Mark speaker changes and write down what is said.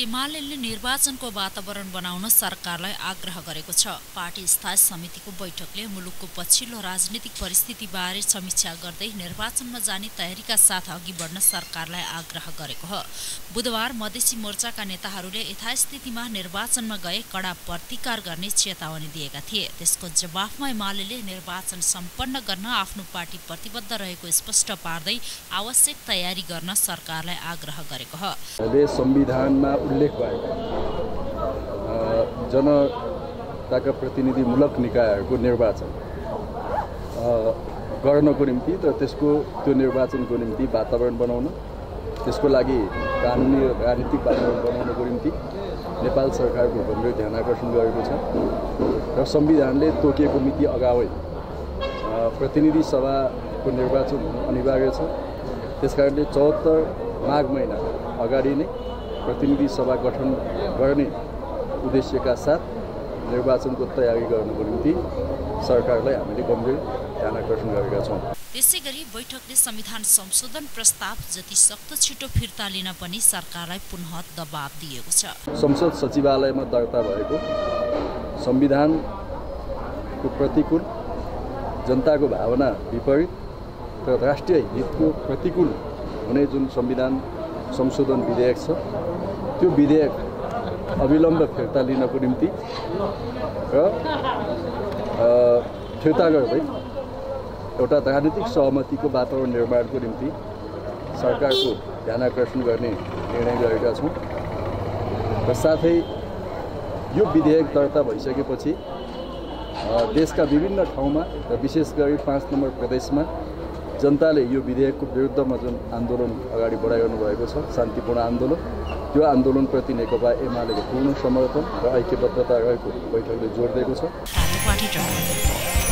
Speaker 1: एमाले निर्वाचनको वातावरण बनाउन सरकारलाई आग्रह गरेको छ। पार्टी स्थायी समितिको बैठकले मुलुकको पछिल्लो राजनीतिक परिस्थितिबारे समीक्षा गर्दै निर्वाचनमा जाने तयारीका साथ अघि बढ्न सरकारलाई आग्रह गरेको हो। बुधबार मधेसी मोर्चाका नेताहरूले यथास्थितिमा निर्वाचनमा गए कडा प्रतिकार गर्ने चेतावनी दिएका थिए। त्यसको जवाफमा एमाले निर्वाचन सम्पन्न गर्न आफ्नो पार्टी प्रतिबद्ध रहेको स्पष्ट पार्दै आवश्यक तयारी गर्न सरकारलाई आग्रह गरेको हो।
Speaker 2: उल्लेख भएको जनताका प्रतिनिधिमूलक निकायहरूको निर्वाचन। गर्नको निम्ति र त्यसको त्यो निर्वाचनको निम्ति वातावरण बनाउन त्यसको लागि कानुनी राजनीतिक वातावरण बनाउनको निम्ति नेपाल सरकारको गम्भीर ध्यान आकर्षण गरेको छ र संविधानले तोकिएको मिति अगावै प्रतिनिधि सभाको निर्वाचन अनिवार्य छ। त्यसकारणले चौहत्तर माघ महिना अगाडि नै प्रतिनिधि सभा गठन गर्ने उद्देश्यका साथ निर्वाचनको तयारी गर्नुको निम्ति सरकारलाई हामीले गम्भीर ध्यान आकर्षण गरेका छौँ।
Speaker 1: त्यसै गरी बैठकले संविधान संशोधन प्रस्ताव जति सक्दो छिटो फिर्ता लिन पनि सरकारलाई पुनः दबाब दिएको छ।
Speaker 2: संसद सचिवालयमा दर्ता भएको संविधानको प्रतिकूल जनताको भावना विपरीत र राष्ट्रिय हितको प्रतिकूल हुने जुन संविधान संशोधन विधेयक छ। त्यो विधेयक अविलम्ब फिर्ता लिनको निम्ति र फिर्ता गर्दै एउटा राजनीतिक सहमतिको वातावरण निर्माणको निम्ति सरकारको ध्यान आकर्षण गर्ने निर्णय गरेका छौँ। र साथै यो विधेयक दर्ता भइसकेपछि देशका विभिन्न ठाउँमा र विशेष गरी पाँच नम्बर प्रदेशमा जनताले यो विधेयकको विरुद्धमा जुन आन्दोलन अगाडि बढाइरहनु भएको छ शान्तिपूर्ण आन्दोलन त्यो आन्दोलनप्रति नेकपा एमालेको पूर्ण समर्थन र ऐक्यबद्धता रहेको बैठकले जोड दिएको छ।